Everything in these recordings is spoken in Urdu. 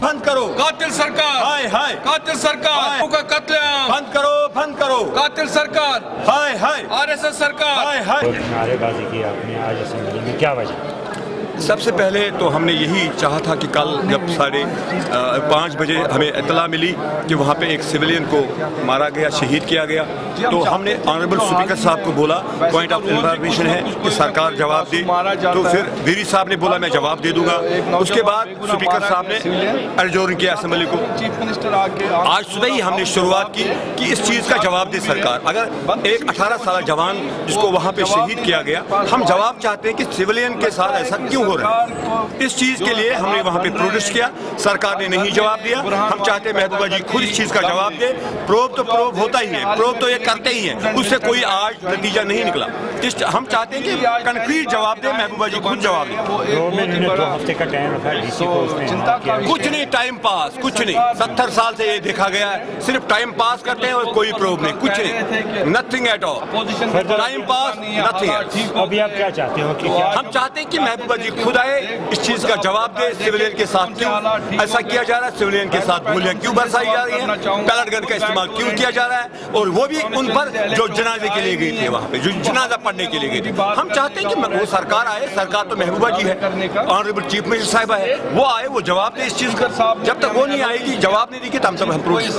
بند کرو۔ قاتل سرکار۔ ہائے ہائے۔ قاتل سرکار۔ کا قتل عام۔ بند کرو بند کرو۔ قاتل سرکار۔ ہائے ہائے۔ آر ایس ایس سرکار۔ ہائے ہائے۔ نعرے بازی کی آپ نے آج اسمبلی میں کیا وجہ؟ سب سے پہلے تو ہم نے یہی چاہا تھا کہ کل جب ساڑھے پانچ بجے ہمیں اطلاع ملی کہ وہاں پہ ایک سویلین کو مارا گیا، شہید کیا گیا، تو ہم نے آنریبل سپیکر صاحب کو بولا پوائنٹ آف انفارمیشن ہے کہ سرکار جواب دے، تو پھر ویری صاحب نے بولا، میں جواب دے دوں گا۔ اس کے بعد سپیکر صاحب نے ارجورن کیا اسمبلی کو، آج صبح ہی ہم نے شروعات کی کہ اس چیز کا جواب دے سرکار۔ اگر ایک اٹھارہ سالہ جوان جس کو وہاں پہ شہید کیا گیا، ہم جواب چاہتے ہیں کہ سویلین کے ساتھ ایسا کیوں ہو رہا ہے۔ اس چیز کے لیے ہم نے وہاں پہ پروٹیسٹ کیا۔ سرکار نے نہیں جواب دیا۔ ہم چاہتے محبوبہ جی خود اس چیز کا جواب دے۔ پروب تو پروب ہوتا ہی ہے۔ پروب تو یہ کرتے ہی ہیں۔ اس سے کوئی آج نتیجہ نہیں نکلا۔ ہم چاہتے ہیں کہ کنکریٹ جواب دے محبوبہ جی خود جواب دے؟ کچھ نہیں ٹائم پاس کچھ نہیں۔ ستر سال سے یہ دیکھا گیا ہے صرف ٹائم پاس کرتے ہیں اور کوئی پروب نہیں کچھ نہیں۔ Nothing at all time pass nothing ابھی آپ کیا چاہتے ہم چاہتے ہیں کہ محبوبہ جی خود آئے اس چیز کا جواب دے سیولین کے ساتھ کیوں ایسا کیا جا رہا ہے؟ سولین کے ساتھ گولیاں کیوں برسائی جا رہی ہیں؟ پیلٹ گن کا استعمال کیوں کیا جا رہا ہے؟ اور وہ بھی ان پر جو جنازے کے لیے گئی تھی وہاں پہ جو جنازہ پڑھنے کے لیے گئے ہم چاہتے ہیں کہ وہ سرکار آئے سرکار تو محبوبہ جی ہے آنریبل چیف منسٹر صاحبہ ہے وہ آئے وہ جواب دے اس چیز کا۔ جب تک وہ نہیں آئے گی جواب نہیں دے گی تو ہم سب ہم پروسیس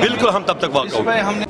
بالکل ہم تب تک واقع